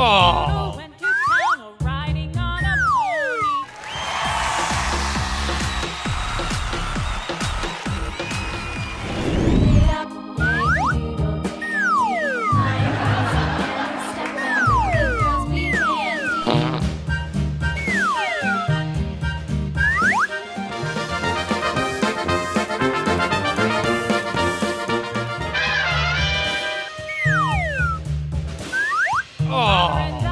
Oh. Oh.